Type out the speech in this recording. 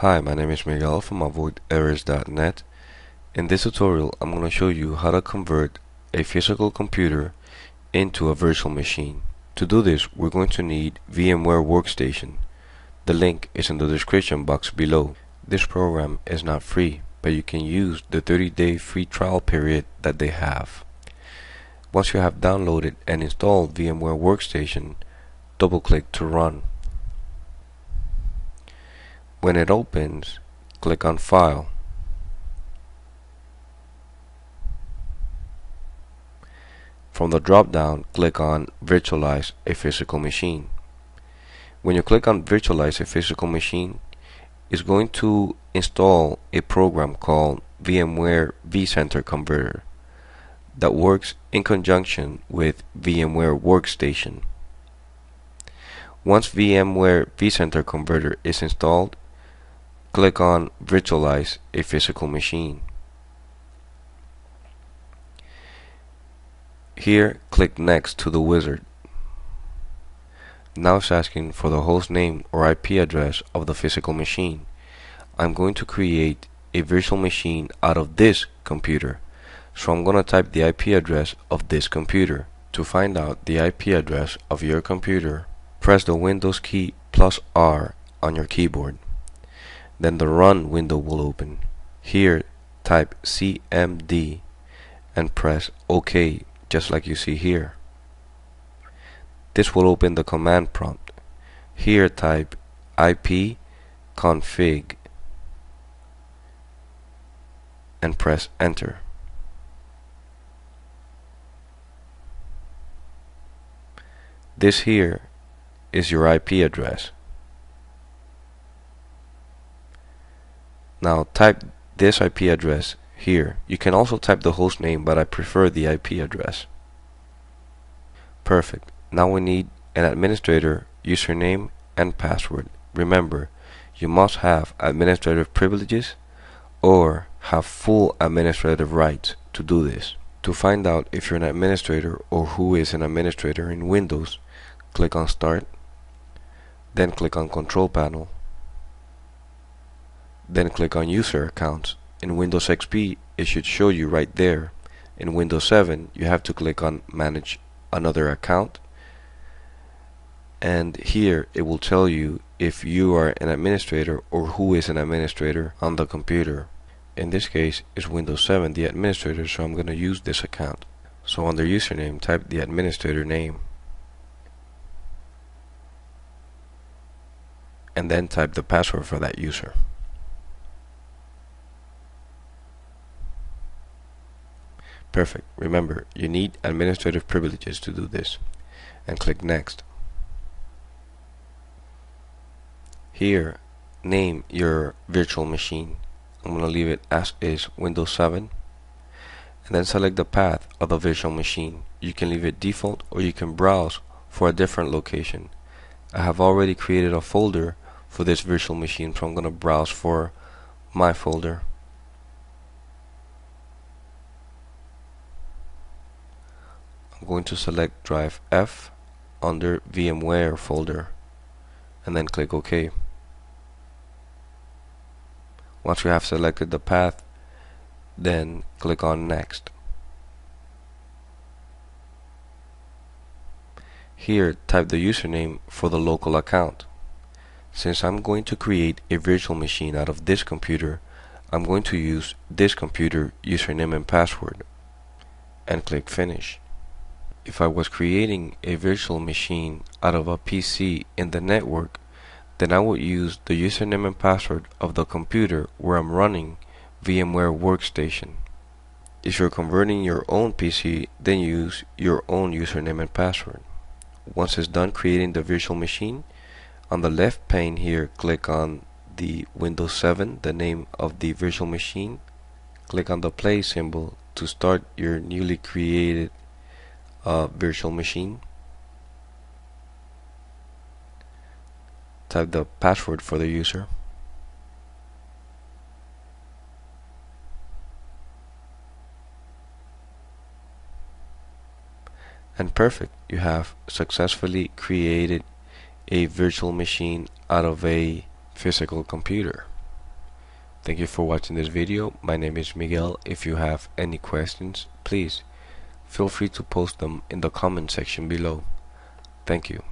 Hi, my name is Miguel from avoiderrors.net. In this tutorial, I'm going to show you how to convert a physical computer into a virtual machine. To do this, we're going to need VMware Workstation. The link is in the description box below. This program is not free, but you can use the 30-day free trial period that they have. Once you have downloaded and installed VMware Workstation, double-click to run. When it opens, click on File. From the drop-down, click on Virtualize a physical machine. When you click on Virtualize a physical machine, it's going to install a program called VMware vCenter Converter that works in conjunction with VMware Workstation. Once VMware vCenter Converter is installed, click on Virtualize a physical machine. Here, click Next to the wizard. Now it's asking for the host name or IP address of the physical machine. I'm going to create a virtual machine out of this computer. So I'm going to type the IP address of this computer. To find out the IP address of your computer, press the Windows key plus R on your keyboard. Then the Run window will open. Here, type CMD and press OK just like you see here. This will open the command prompt. Here type IP config and press enter. This here is your IP address. Now type this IP address here. You can also type the host name, but I prefer the IP address. Perfect. Now we need an administrator username and password. Remember, you must have administrative privileges or have full administrative rights to do this. To find out if you're an administrator or who is an administrator in Windows, click on Start, then click on Control Panel, then click on User Accounts. In Windows XP, it should show you right there. In Windows 7, you have to click on Manage Another Account, and here it will tell you if you are an administrator or who is an administrator on the computer. In this case, it's Windows 7, the administrator, so I'm going to use this account. So under username, type the administrator name. And then type the password for that user. Perfect. Remember, you need administrative privileges to do this. And click Next. Here, name your virtual machine. I'm going to leave it as is Windows 7 and then select the path of the virtual machine. You can leave it default or you can browse for a different location. I have already created a folder for this virtual machine so I'm going to browse for my folder. Going to select drive F under VMware folder and then click OK. Once you have selected the path, then click on Next. Here, type the username for the local account. Since I'm going to create a virtual machine out of this computer, I'm going to use this computer username and password and click Finish. If I was creating a virtual machine out of a PC in the network, then I would use the username and password of the computer where I'm running VMware Workstation. If you're converting your own PC, then use your own username and password. Once it's done creating the virtual machine, on the left pane here, click on the Windows 7, the name of the virtual machine. Click on the play symbol to start your newly created uh, virtual machine. type the password for the user and perfect you have successfully created a virtual machine out of a physical computer Thank you for watching this video. My name is Miguel. If you have any questions, please feel free to post them in the comment section below. Thank you.